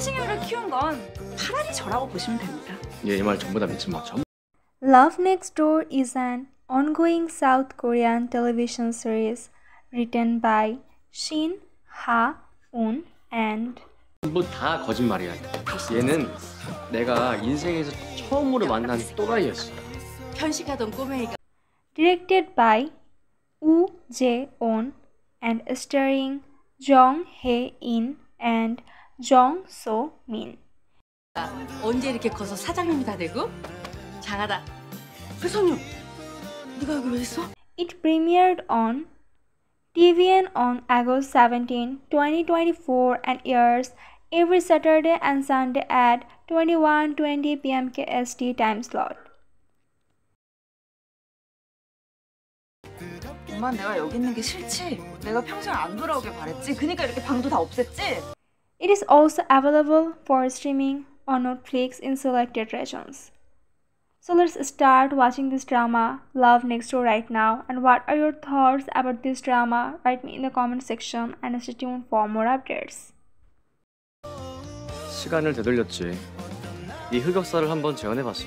최승현을 키운 건 차라리 저라고 보시면 됩니다. 얘이말 전부 다 믿지 마. 전 Love Next Door is an ongoing South Korean television series written by Shin Ha-un and 전부 다 거짓말이야. 얘는 내가 인생에서 처음으로 만난 또라이였어. 편식하던 꼬맹이가 directed by Woo Jae-on and starring Jung Hae-in and Jong So Min. 언제 이렇게 커서 사장님이 다 되고 장하다. 회성유, 네가 여기 왜 있어? It premiered on TVN on August 17, 2024 and airs every Saturday and Sunday at 21:20 p.m. KST time slot. 엄마 내가 여기 있는 게 싫지? 내가 평생 안 돌아오길 바랬지? 그니까 이렇게 방도 다 없앴지? It is also available for streaming on Netflix in selected regions. So let's start watching this drama Love Next Door right now. And what are your thoughts about this drama? Write me in the comment section and stay tuned for more updates. 시간을 되돌렸지. 네 흑역사를 한번 재현해봤어.